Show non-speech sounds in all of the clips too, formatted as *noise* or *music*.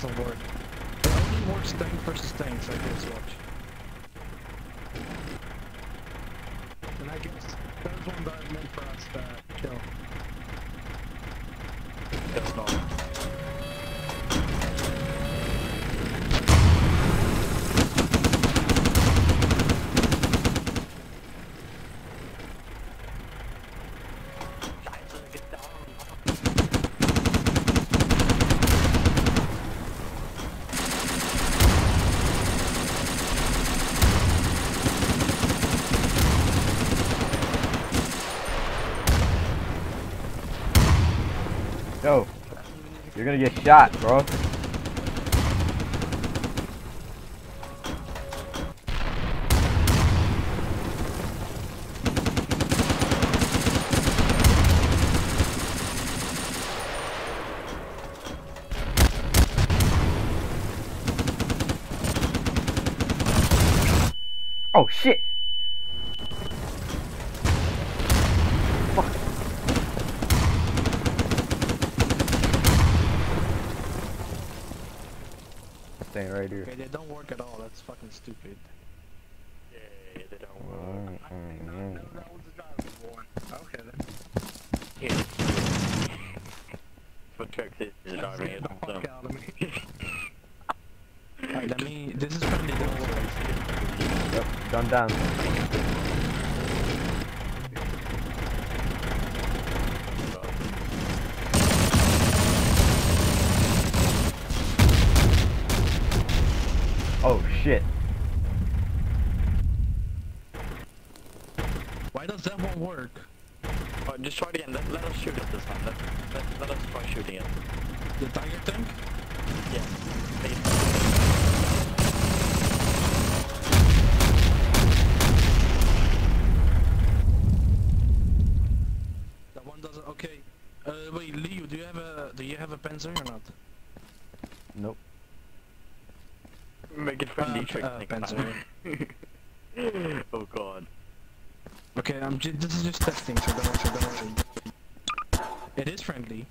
doesn't work. It only works tank versus tanks, I guess, watch. And I guess there's one that for us to kill. It's not. Yo, you're gonna get shot, bro. Oh shit! Staying right here. Okay, they don't work at all, that's fucking stupid. Yeah, they don't Mm, work. mm, mm. Okay then. Yeah. For tricks is driving get it the fuck out of me. Alright, let me, this is friendly, don't. Yep, gun down. Oh shit. Why does that one work? Oh, just try it again. Let, let us shoot it this time. Let, let, let us try shooting it. The tiger tank? Yeah. Please. That one doesn't, okay. Uh, wait, Leo, do you have a, do you have a Panzer or not? Nope. Make it friendly Uh, trick uh, next Panzer. *laughs* oh god. Okay, I'm ju this is just testing, so don't, so don't worry. It is friendly.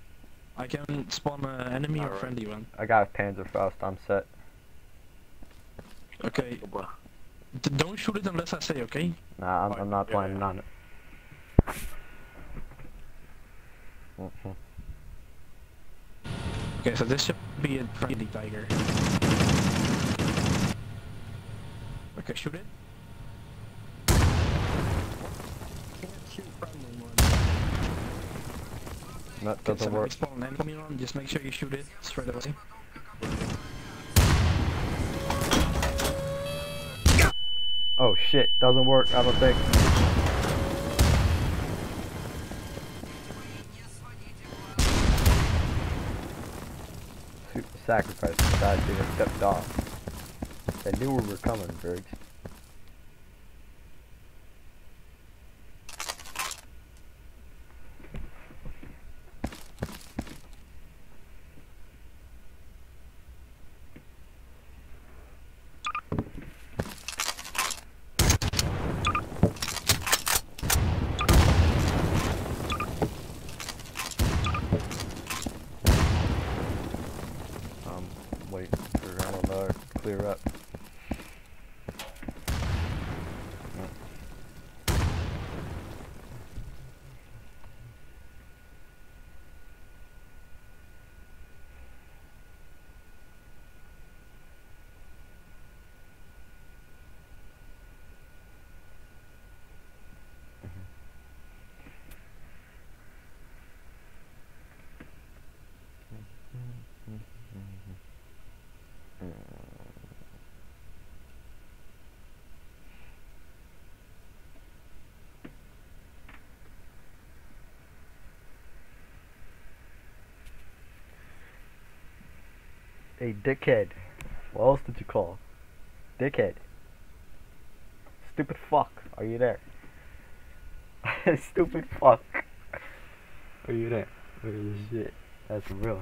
I can spawn an enemy or Alright. friendly one. I got a Panzerfaust, I'm set. Okay, d don't shoot it unless I say, okay? Nah, I'm, I'm not yeah, planning yeah. on it. Okay, so this should be a friendly tiger. Okay, shoot it. That doesn't work. spawn an enemy on, just make sure you shoot it straight away. Oh shit, doesn't work, I don't think. Sacrifice decided to accept off. They knew we were coming, Briggs. Um, waiting for I don't know to clear up. Hey, dickhead. What else did you call? Dickhead. Stupid fuck. Are you there? *laughs* Stupid fuck. Are you there? Holy shit. That's real.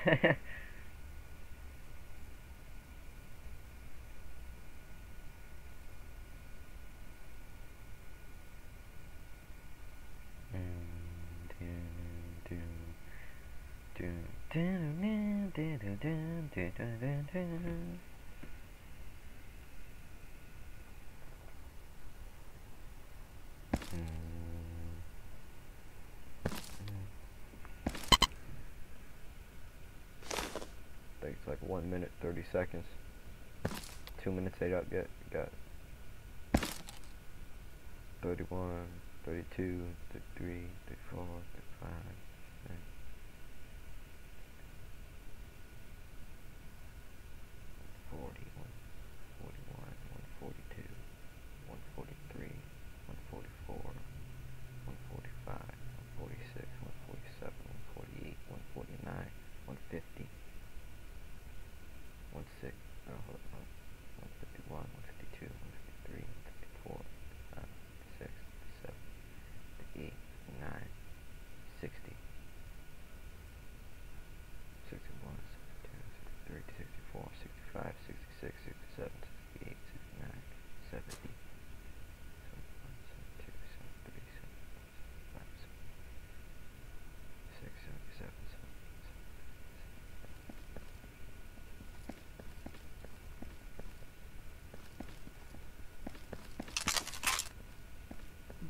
*laughs* Mm. 1 minute 30 seconds. 2 minutes eight. up yet. Got 31, 32, 33, 34, 35.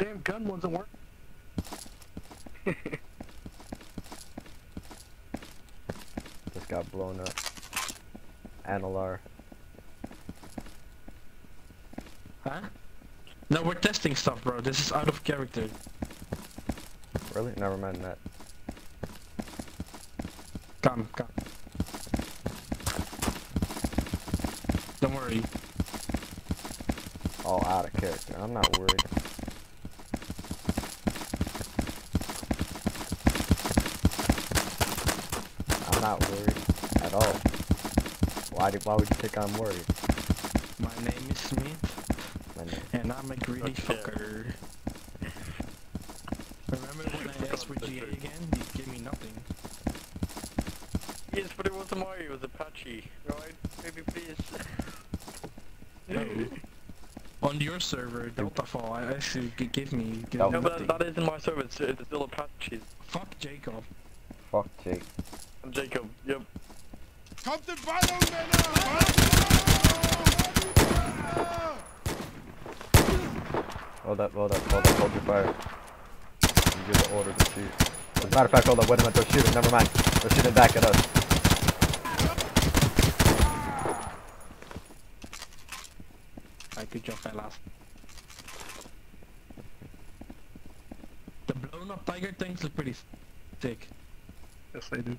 Damn gun wasn't working. *laughs* Just got blown up. Analar. Huh? No, we're testing stuff, bro. This is out of character. Really? Never mind that. Come, come. Don't worry. All out of character. I'm not worried. I'm not worried at all. Why, do, why would you think I'm worried? My name is Smith, My name- and I'm a greedy Okay. fucker. Remember when I asked for GA again? You gave me nothing. Yes, but it wasn't Mario, it was Apache. Right? Maybe please. No. *laughs* On your server, Deltafall, I actually g- give me give No, me but that, that isn't my server, it's, it's still Apache's. Fuck Jacob. Fuck Jake. I'm Jacob, yep. Kommt in Ballung, Männer! Hold up, hold up, hold up, hold your fire. You give the order to shoot. As a matter of fact, hold up, wait a minute, they're shooting, never mind. They're shooting back at us. Alright, good job, fellas. The blown up tiger tanks look pretty sick. Yes, they do.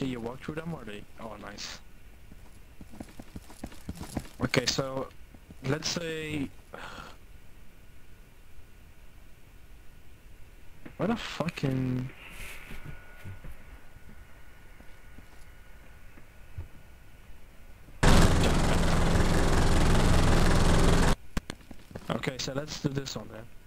Did you walk through them or they? Oh, nice. Okay, so let's say. *sighs* What a fucking. Okay, so let's do this one then.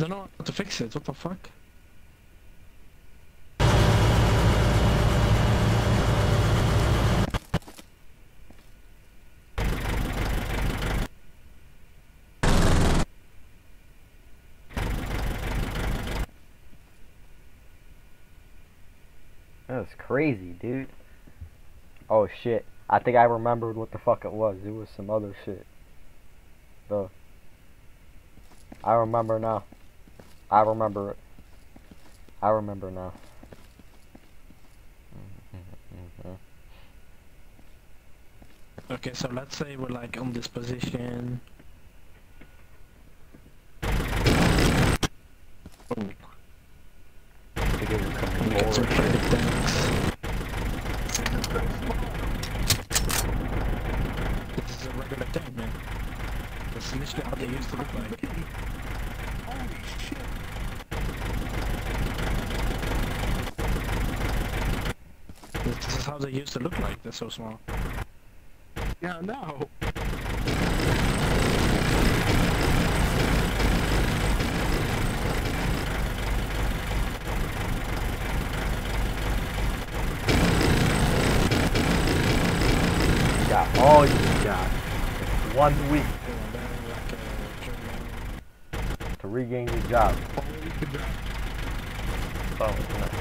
Don't know how to fix it. What the fuck? That's crazy, dude. Oh shit. I think I remembered what the fuck it was. It was some other shit. The I remember now. I remember it. I remember now. Okay, so let's say we're like on this position. Oh, To give it some we get some glory. credit thanks. This is a regular tank, man. That's literally how they used to look like. Holy shit. This, this is how they used to look like. They're so small. Yeah, no. You got all you got. It's one week You know, they're like a German. to regain your job. All we could do. Oh, no.